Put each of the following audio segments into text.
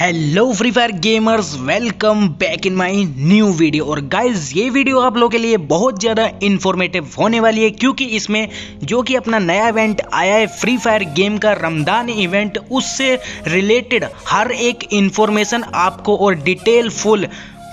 Hello free fire gamers welcome back in my new video और guys ये video आप लोगों के लिए बहुत ज़्यादा इन्फॉर्मेटिव होने वाली है, क्योंकि इसमें जो कि अपना नया इवेंट आया है फ्री फायर गेम का रमदान इवेंट उससे रिलेटेड हर एक इन्फॉर्मेशन आपको और डिटेल फुल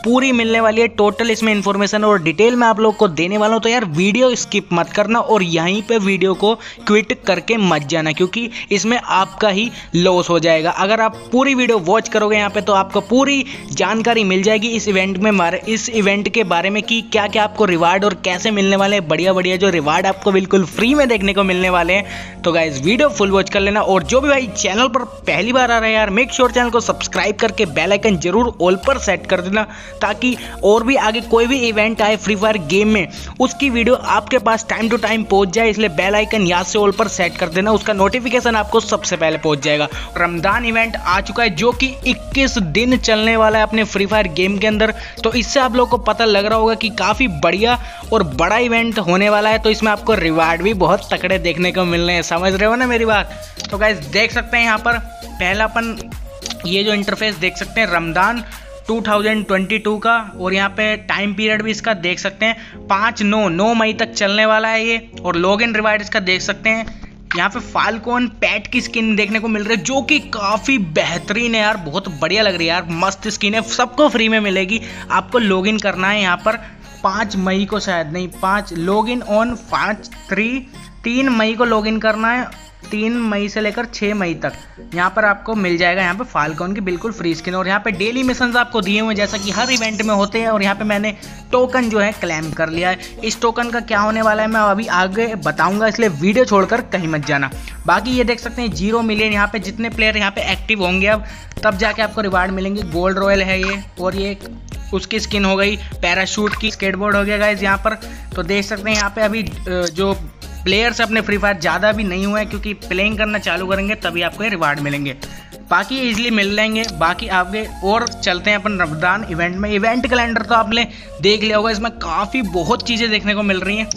पूरी मिलने वाली है टोटल इसमें इन्फॉर्मेशन और डिटेल में आप लोग को देने वाला हूँ। तो यार वीडियो स्किप मत करना और यहीं पे वीडियो को क्विट करके मत जाना, क्योंकि इसमें आपका ही लॉस हो जाएगा। अगर आप पूरी वीडियो वॉच करोगे यहाँ पे तो आपको पूरी जानकारी मिल जाएगी इस इवेंट में इस इवेंट के बारे में कि क्या क्या आपको रिवार्ड और कैसे मिलने वाले हैं। बढ़िया बढ़िया जो रिवार्ड आपको बिल्कुल फ्री में देखने को मिलने वाले हैं। तो गाइज़ वीडियो फुल वॉच कर लेना और जो भी भाई चैनल पर पहली बार आ रहे हैं यार मेक श्योर चैनल को सब्सक्राइब करके बेल आइकन ज़रूर ऑल पर सेट कर देना। ताकि और भी आगे कोई भी इवेंट आए फ्री फायर गेम में, उसकी वीडियो आपके पास टाइम टू टाइम पहुँच जाए, इसलिए बेल आइकन याद से ऑल पर सेट कर देना, उसका नोटिफिकेशन आपको सबसे पहले पहुँच जाएगा। रमदान इवेंट आ चुका है, जो कि 21 दिन चलने वाला है अपने फ्री फायर गेम के अंदर। तो इससे आप लोग को पता लग रहा होगा कि काफ़ी बढ़िया और बड़ा इवेंट होने वाला है तो इसमें आपको रिवार्ड भी बहुत तकड़े देखने को मिलने हैं। समझ रहे हो ना मेरी बात? तो गाइज़ देख सकते हैं यहाँ पर, पहला अपन ये जो इंटरफेस देख सकते हैं रमदान 2022 का, और यहाँ पे टाइम पीरियड भी इसका देख सकते हैं। पाँच, नौ नौ मई तक चलने वाला है ये, और लॉग इन रिवार्ड इसका देख सकते हैं। यहाँ पे फालकोन पैट की स्किन देखने को मिल रही है, जो कि काफ़ी बेहतरीन है यार, बहुत बढ़िया लग रही है यार, मस्त स्किन है, सबको फ्री में मिलेगी। आपको लॉग इन करना है यहाँ पर, पाँच मई को शायद, नहीं, पाँच लॉग इन ऑन पाँच थ्री तीन मई को लॉग इन करना है तीन मई से लेकर छः मई तक। यहाँ पर आपको मिल जाएगा यहाँ पे फाल्कॉन की बिल्कुल फ्री स्किन और यहाँ पे डेली मिशन आपको दिए हुए जैसा कि हर इवेंट में होते हैं और यहाँ पे मैंने टोकन जो है क्लेम कर लिया है। इस टोकन का क्या होने वाला है, मैं अभी आगे बताऊँगा, इसलिए वीडियो छोड़कर कहीं मत जाना। बाकी ये देख सकते हैं ज़ीरो मिलियन यहाँ पे जितने प्लेयर यहाँ पे एक्टिव होंगे अब, तब जाके आपको रिवार्ड मिलेंगे। गोल्ड रॉयल है ये, और ये उसकी स्किन हो गई पैराशूट की स्केटबोर्ड हो गया गाइज़ यहाँ पर। तो देख सकते हैं, यहाँ पे अभी जो प्लेयर्स अपने फ्री फायर ज़्यादा भी नहीं हुए हैं क्योंकि प्लेइंग करना चालू करेंगे, तभी आपको ये रिवार्ड मिलेंगे। बाकी इजीली मिल जाएँगे। बाकी आपके और चलते हैं अपन रमदान इवेंट में। इवेंट कैलेंडर तो आपने देख लिया होगा, इसमें काफ़ी बहुत चीज़ें देखने को मिल रही हैं।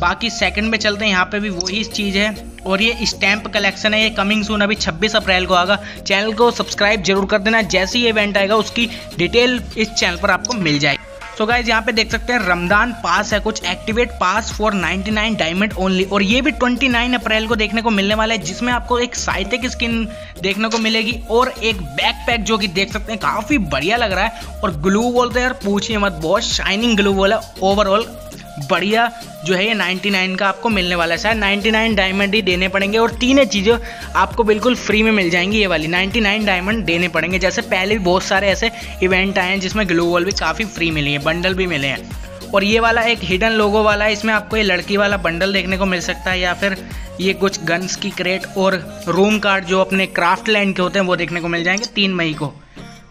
बाकी सेकंड में चलते हैं, यहाँ पे भी वही चीज़ है। और ये स्टैंप कलेक्शन है, ये कमिंग सून अभी 26 अप्रैल को आएगा। चैनल को सब्सक्राइब ज़रूर कर देना, जैसे ही इवेंट आएगा, उसकी डिटेल इस चैनल पर आपको मिल जाएगी। सो गाइज़ यहाँ पे देख सकते हैं रमदान पास है, कुछ activate pass for 99 diamond only और ये भी 29 अप्रैल को देखने को मिलने वाला है, जिसमें आपको एक साइते स्किन देखने को मिलेगी और एक बैकपैक जो कि देख सकते हैं, काफ़ी बढ़िया लग रहा है। और ग्लू वॉल तो यार पूछिए मत, बहुत शाइनिंग ग्लू वॉल है। ओवरऑल बढ़िया जो है ये 99 का आपको मिलने वाला है। शायद 99 डायमंड ही देने पड़ेंगे और तीन चीज़ें आपको बिल्कुल फ्री में मिल जाएँगी ये वाली। 99 डायमंड देने पड़ेंगे। जैसे पहले भी बहुत सारे ऐसे इवेंट आए हैं जिसमें ग्लोबल भी काफ़ी फ्री मिली है बंडल भी मिले हैं। और ये वाला एक हिडन लोगो वाला है, इसमें आपको ये लड़की वाला बंडल देखने को मिल सकता है या फिर ये कुछ गन्स की क्रेट और रूम कार्ड जो अपने क्राफ्ट लैंड के होते हैं वो देखने को मिल जाएँगे तीन मई को।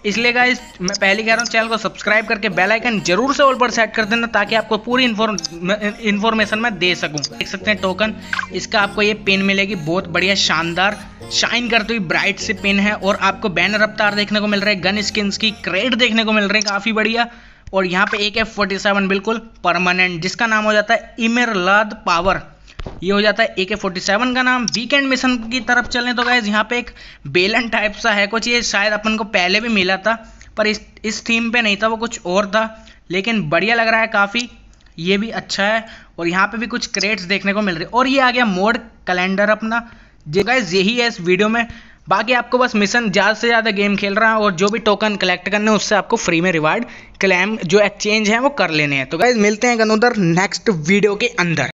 इसलिए गाइस मैं पहले कह रहा हूँ चैनल को सब्सक्राइब करके बेल आइकन ज़रूर से ऑल पर सेट कर देना ताकि आपको पूरी इन्फॉर्मेशन मैं दे सकूँ। देख सकते हैं टोकन इसका आपको ये पिन मिलेगी, बहुत बढ़िया शानदार शाइन करती हुई ब्राइट से पिन है और आपको बैनर रफ्तार देखने को मिल रहा है गन स्किन की क्रेड देखने को मिल रही है, काफ़ी बढ़िया। और यहाँ पे एक एफ़ फोर्टी सेवन बिल्कुल परमानेंट जिसका नाम हो जाता है इमेरलाद पावर ये हो जाता है ए के फोर्टी सेवन का नाम। वीकेंड मिशन की तरफ़ चलें तो गैस यहाँ पे एक बेलन टाइप सा है। कुछ ये शायद अपन को पहले भी मिला था, पर इस इस थीम पे नहीं था, वो कुछ और था। लेकिन बढ़िया लग रहा है काफ़ी। ये भी अच्छा है। और यहाँ पे भी कुछ क्रेट्स देखने को मिल रहे और ये आ गया मोड कैलेंडर अपना। जो गैस यही है इस वीडियो में। बाकी आपको बस मिशन ज़्यादा से ज़्यादा गेम खेल रहा है और जो भी टोकन कलेक्ट करने हैं, उससे आपको फ्री में रिवार्ड क्लेम जो एक्सचेंज है, वो कर लेने हैं। तो गाइज़ मिलते हैं अनदर नेक्स्ट वीडियो के अंदर।